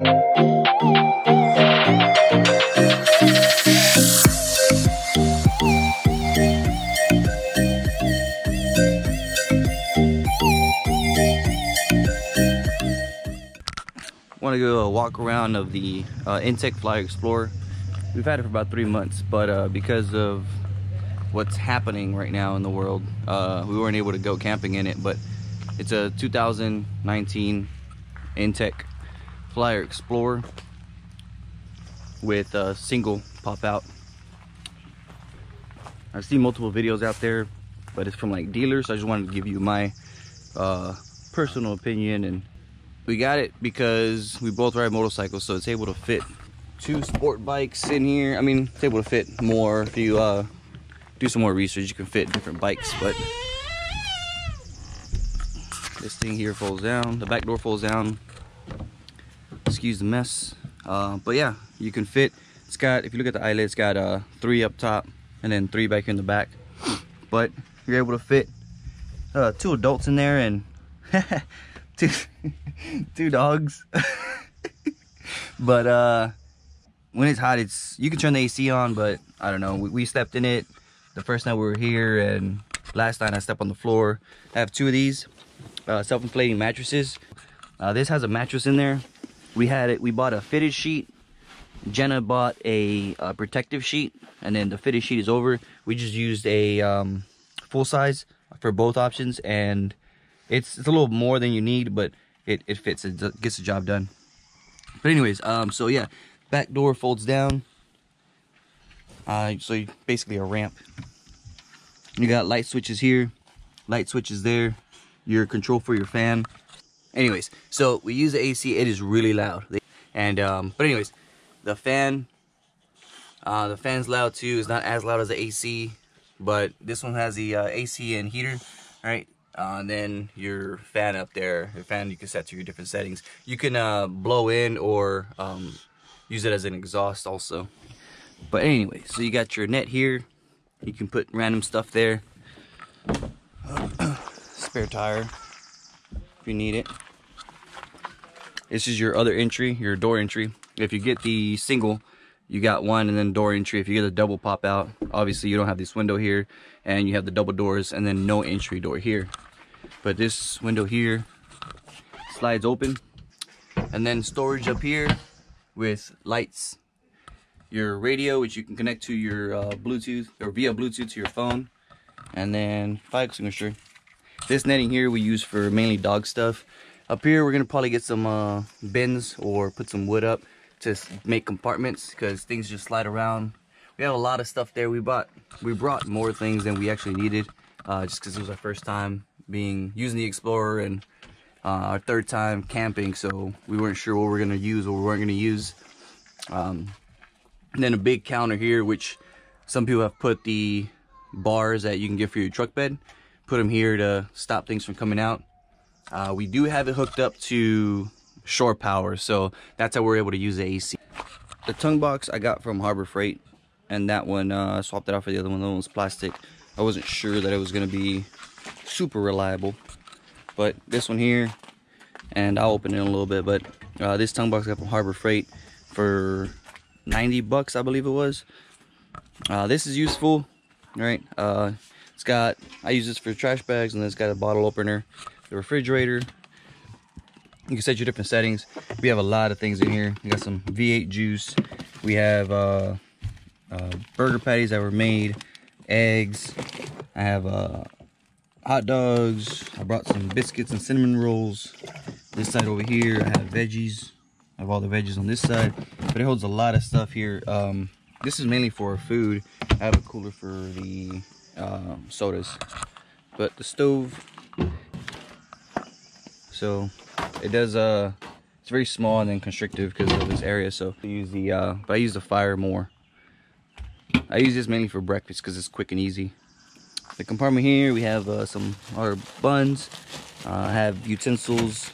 want to go a walk around of the uh, Flyer Explorer. We've had it for about three months, but uh, because of what's happening right now in the world, uh, we weren't able to go camping in it. But it's a 2019 Intech Flyer Explorer with a single pop out. I've seen multiple videos out there, but it's from like dealers. So I just wanted to give you my uh, personal opinion and we got it because we both ride motorcycles so it's able to fit two sport bikes in here i mean it's able to fit more if you uh, do some more research you can fit different bikes but this thing here folds down the back door folds down excuse the mess. Uh, but yeah you can fit. It's got if you look at the eyelet it's got uh, three up top and then three back in the back. But you're able to fit uh, two adults in there and two two dogs. But uh when it's hot it's you can turn the ac on but i don't know. We, we slept in it the first night we were here and last night i slept on the floor. I have two of these uh, self-inflating mattresses. Uh, this has a mattress in there we had it we bought a fitted sheet jenna bought a, a protective sheet and then the fitted sheet is over we just used a um, full size for both options and it's, it's a little more than you need, but it, it fits. It gets the job done. But anyways, um, so yeah, back door folds down. Uh, so basically a ramp. You got light switches here, light switches there, your control for your fan. Anyways, so we use the AC. It is really loud. And um, but anyways, the fan, uh, the fan's loud too. It's not as loud as the AC, but this one has the uh, AC and heater. All right, uh, and then your fan up there, your fan you can set to your different settings. You can uh, blow in or um, use it as an exhaust also. But anyway, so you got your net here. You can put random stuff there. Spare tire if you need it. This is your other entry, your door entry. If you get the single, you got one and then door entry. If you get a double pop out, obviously you don't have this window here and you have the double doors and then no entry door here. But this window here slides open and then storage up here with lights, your radio which you can connect to your uh, Bluetooth or via Bluetooth to your phone and then fire extinguisher. This netting here we use for mainly dog stuff. Up here we're gonna probably get some uh, bins or put some wood up to make compartments because things just slide around. We have a lot of stuff there. We bought, we brought more things than we actually needed, uh, just because it was our first time being using the Explorer and uh, our third time camping, so we weren't sure what we are gonna use or we weren't gonna use. Um, and then a big counter here, which some people have put the bars that you can get for your truck bed, put them here to stop things from coming out. Uh, we do have it hooked up to shore power so that's how we're able to use the AC the tongue box I got from Harbor Freight and that one uh, I swapped it out for the other one. The one was plastic. I wasn't sure that it was gonna be super reliable but this one here and I'll open it in a little bit but uh, this tongue box I got from Harbor Freight for 90 bucks I believe it was. Uh, this is useful right? Uh, it's got I use this for trash bags and then it's got a bottle opener the refrigerator. You can set your different settings. We have a lot of things in here. We got some v8 juice. We have uh, uh, burger patties that were made eggs. I have uh, hot dogs. I brought some biscuits and cinnamon rolls. This side over here i have veggies. I have all the veggies on this side but it holds a lot of stuff here. Um, this is mainly for food. I have a cooler for the uh, sodas. But the stove so it does uh it's very small and then constrictive because of this area so I use the uh but I use the fire more. I use this mainly for breakfast because it's quick and easy. The compartment here we have uh, some our buns uh, I have utensils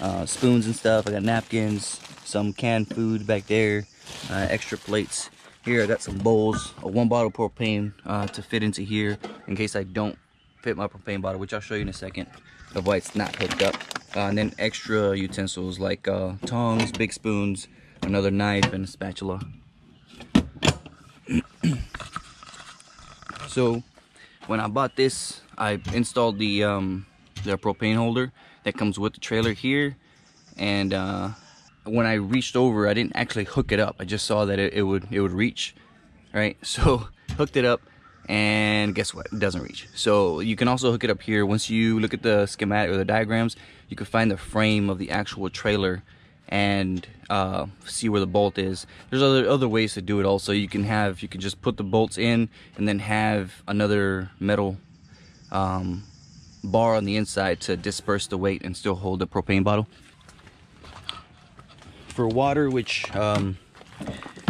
uh, spoons and stuff I got napkins some canned food back there uh, extra plates. Here I got some bowls a one bottle propane uh, to fit into here in case I don't fit my propane bottle which I'll show you in a second of why it's not hooked up uh, and then extra utensils like uh, tongs, big spoons, another knife, and a spatula. so when I bought this, I installed the um, the propane holder that comes with the trailer here, and uh, when I reached over, I didn't actually hook it up. I just saw that it, it would it would reach, right? So hooked it up, and guess what? It doesn't reach. So you can also hook it up here. Once you look at the schematic or the diagrams, you can find the frame of the actual trailer and uh, see where the bolt is. There's other other ways to do it also. You can have you can just put the bolts in and then have another metal um, bar on the inside to disperse the weight and still hold the propane bottle. For water, which um,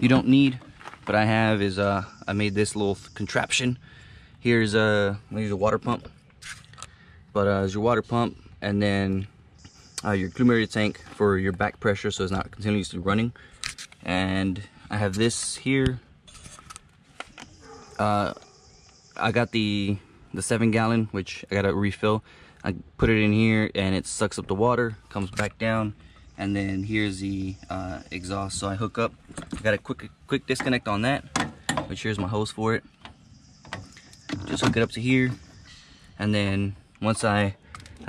you don't need, but I have is uh, I made this little contraption. Here's a, use a water pump, but uh, your water pump and then uh, your glomerular tank for your back pressure so it's not continuously running. And I have this here. Uh, I got the the seven gallon, which I got to refill. I put it in here and it sucks up the water, comes back down. And then here's the uh, exhaust. So I hook up, I got a quick, quick disconnect on that, which here's my hose for it. Just hook it up to here. And then once I,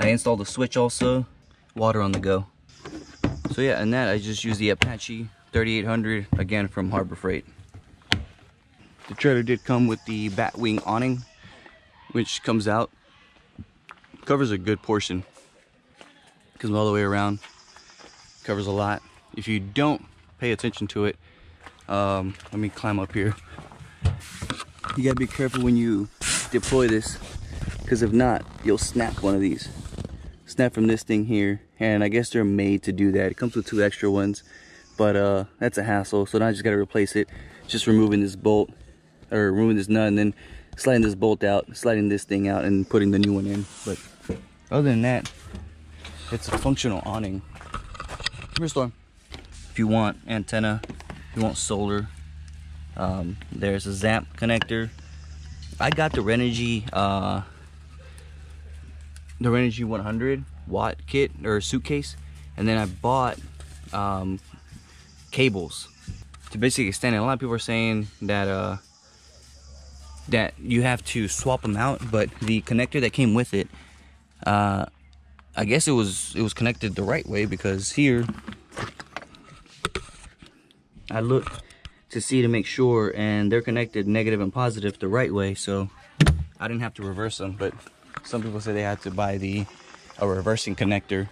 I install the switch also, water on the go. So yeah, and that I just use the Apache 3800, again from Harbor Freight. The trailer did come with the Batwing awning, which comes out, covers a good portion. Comes all the way around, covers a lot. If you don't pay attention to it, um, let me climb up here. You gotta be careful when you deploy this, because if not, you'll snap one of these. Snap from this thing here, and I guess they're made to do that. It comes with two extra ones, but uh, that's a hassle, so now I just gotta replace it. Just removing this bolt, or removing this nut, and then sliding this bolt out, sliding this thing out, and putting the new one in. But other than that, it's a functional awning. Come Storm. If you want antenna, if you want solar, um, there's a Zamp connector. I got the Renogy, uh, the Renogy 100 watt kit or suitcase, and then I bought um, cables to basically extend it. A lot of people are saying that uh, that you have to swap them out, but the connector that came with it, uh, I guess it was it was connected the right way because here I looked to see to make sure, and they're connected negative and positive the right way, so I didn't have to reverse them. But some people say they had to buy the a reversing connector.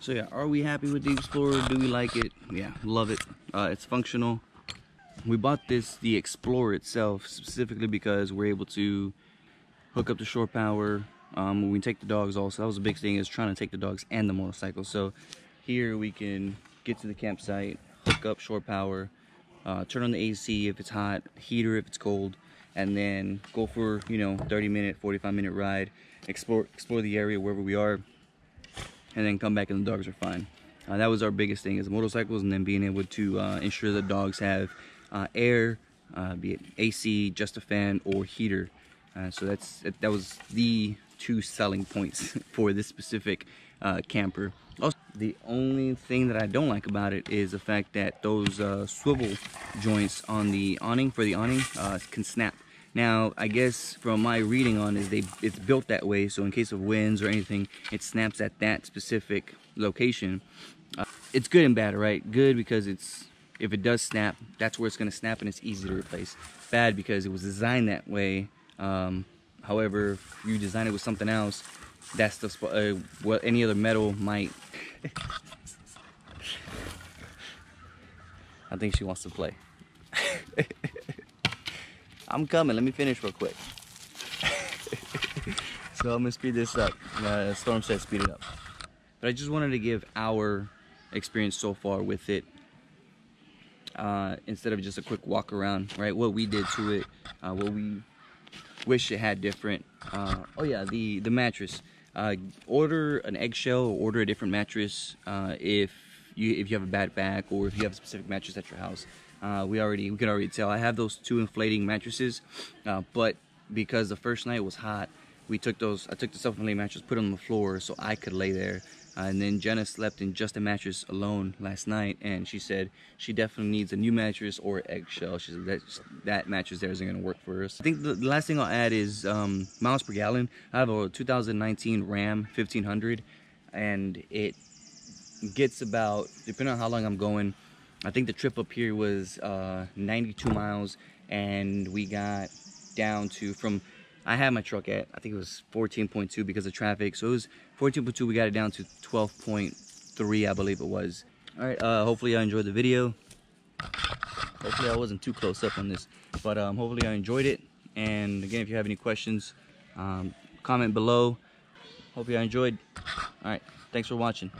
So yeah, are we happy with the Explorer? Do we like it? Yeah, love it. Uh, it's functional we bought this the explorer itself specifically because we're able to hook up the shore power um, when we take the dogs also that was a big thing is trying to take the dogs and the motorcycle so here we can get to the campsite hook up shore power uh, turn on the AC if it's hot heater if it's cold and then go for you know 30 minute 45 minute ride explore explore the area wherever we are and then come back and the dogs are fine uh, that was our biggest thing is motorcycles and then being able to uh, ensure the dogs have uh, air, uh, be it AC, just a fan, or heater. Uh, so that's that was the two selling points for this specific uh, camper. Also, the only thing that I don't like about it is the fact that those uh, swivel joints on the awning for the awning uh, can snap. Now, I guess from my reading on is they it's built that way, so in case of winds or anything, it snaps at that specific location. Uh, it's good and bad, right? Good because it's if it does snap, that's where it's going to snap and it's easy to replace. Bad because it was designed that way. Um, however, if you design it with something else, that's the uh, what any other metal might. I think she wants to play. I'm coming. Let me finish real quick. so I'm gonna speed this up. Uh, Storm said speed it up. But I just wanted to give our experience so far with it uh, instead of just a quick walk around, right? What we did to it, uh, what we wish it had different. Uh, oh yeah, the the mattress. Uh, order an eggshell or order a different mattress uh, if you if you have a bad back or if you have a specific mattress at your house. Uh, we already we can already tell. I have those two inflating mattresses, but because the first night was hot, we took those, I took the self-inflating mattress, put it on the floor so I could lay there. Uh, and then Jenna slept in just a mattress alone last night, and she said she definitely needs a new mattress or eggshell. She said that that mattress there isn't going to work for us. I think the, the last thing I'll add is um, miles per gallon. I have a 2019 Ram 1500, and it gets about depending on how long I'm going. I think the trip up here was uh, 92 miles, and we got down to from I had my truck at, I think it was 14.2 because of traffic. So it was 14.2, we got it down to 12.3, I believe it was. All right, uh, hopefully I enjoyed the video. Hopefully I wasn't too close up on this, but um, hopefully I enjoyed it. And again, if you have any questions, um, comment below. Hope you enjoyed. All right, thanks for watching.